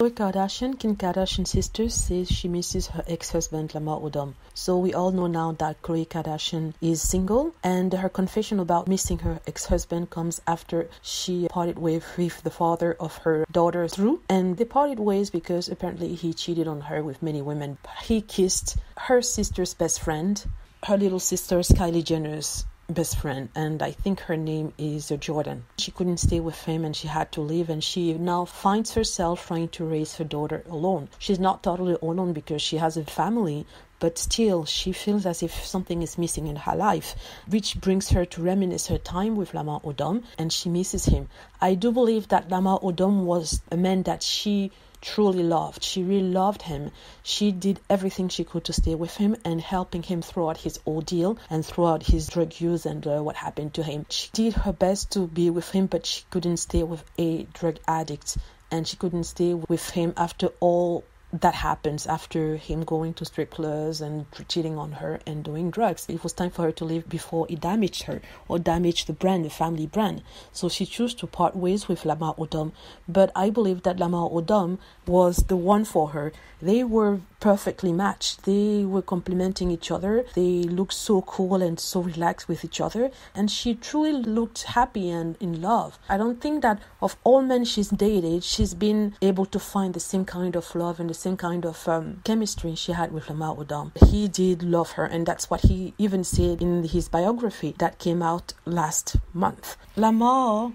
Khloe Kardashian, Kim Kardashian's sister, says she misses her ex-husband Lamar Odom. So we all know now that Khloe Kardashian is single, and her confession about missing her ex-husband comes after she parted ways with the father of her daughter True, and they parted ways because apparently he cheated on her with many women. He kissed her sister's best friend, her little sister's Kylie Jenner's best friend and i think her name is Jordyn. She couldn't stay with him and she had to leave and she now finds herself trying to raise her daughter alone. She's not totally alone because she has a family but still she feels as if something is missing in her life which brings her to reminisce her time with Lamar odom and she misses him. I do believe that Lamar odom was a man that she truly loved. She really loved him. She did everything she could to stay with him and helping him throughout his ordeal and throughout his drug use and uh, what happened to him. She did her best to be with him, but she couldn't stay with a drug addict and she couldn't stay with him after all that happens after him going to strip clubs and cheating on her and doing drugs. It was time for her to leave before it damaged her or damaged the brand, the family brand. So she chose to part ways with Lamar Odom. But I believe that Lamar Odom was the one for her. They were perfectly matched. They were complementing each other. They looked so cool and so relaxed with each other. And she truly looked happy and in love. I don't think that of all men she's dated, she's been able to find the same kind of love and the same kind of um, chemistry she had with Lamar Odom. He did love her, and that's what he even said in his biography that came out last month. Lamar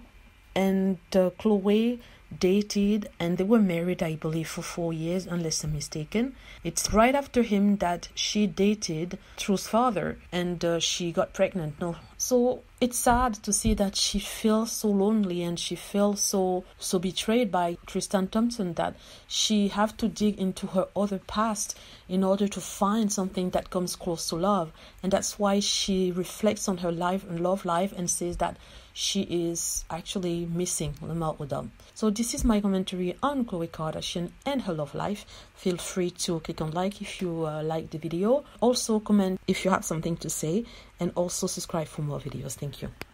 and uh, Khloe dated and they were married i believe for four years unless i'm mistaken it's right after him that she dated true's father and uh, she got pregnant no so it's sad to see that she feels so lonely and she feels so so betrayed by tristan thompson that she have to dig into her other past in order to find something that comes close to love and that's why she reflects on her life and love life and says that she is actually missing Lamar Odom. So this is my commentary on Khloe Kardashian and her love life. Feel free to click on like if you uh, like the video. Also comment if you have something to say and also subscribe for more videos. Thank you.